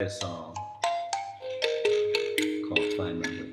a song called Find My Way.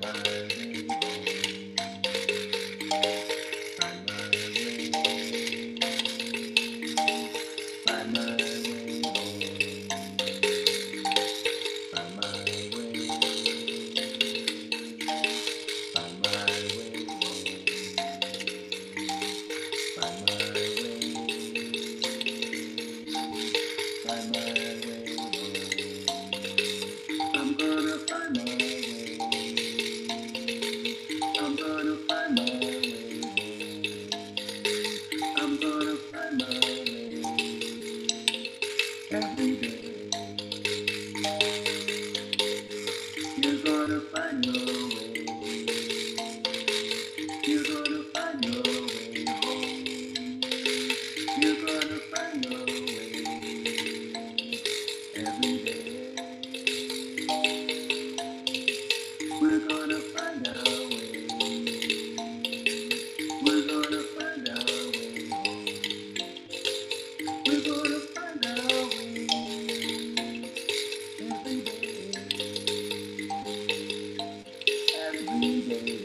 lemon You're gonna find no way. evening.